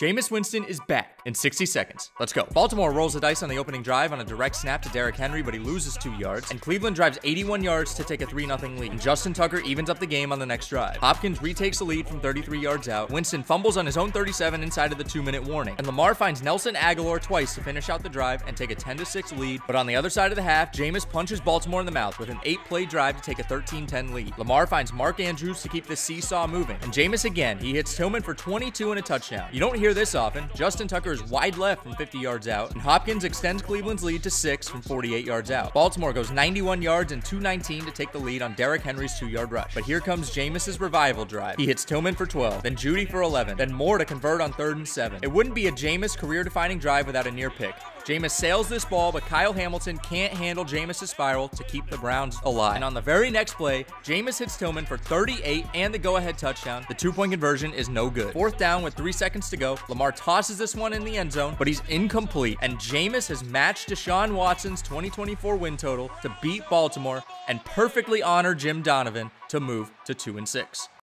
Jameis Winston is back in 60 seconds. Let's go. Baltimore rolls the dice on the opening drive on a direct snap to Derrick Henry, but he loses two yards. And Cleveland drives 81 yards to take a 3 0 lead. And Justin Tucker evens up the game on the next drive. Hopkins retakes the lead from 33 yards out. Winston fumbles on his own 37 inside of the two minute warning. And Lamar finds Nelson Agholor twice to finish out the drive and take a 10 6 lead. But on the other side of the half, Jameis punches Baltimore in the mouth with an eight play drive to take a 13 10 lead. Lamar finds Mark Andrews to keep the seesaw moving. And Jameis again, he hits Tillman for 22 and a touchdown. You don't hear this often. Justin Tucker is wide left from 50 yards out, and Hopkins extends Cleveland's lead to six from 48 yards out. Baltimore goes 91 yards and 219 to take the lead on Derrick Henry's two-yard rush. But here comes Jameis's revival drive. He hits Tillman for 12, then Jeudy for 11, then Moore to convert on third and seven. It wouldn't be a Jameis career-defining drive without a near pick. Jameis sails this ball, but Kyle Hamilton can't handle Jameis' spiral to keep the Browns alive. And on the very next play, Jameis hits Tillman for 38 and the go-ahead touchdown. The two-point conversion is no good. Fourth down with three seconds to go. Lamar tosses this one in the end zone, but he's incomplete. And Jameis has matched Deshaun Watson's 2024 win total to beat Baltimore and perfectly honor Jim Donovan to move to 2 and 6.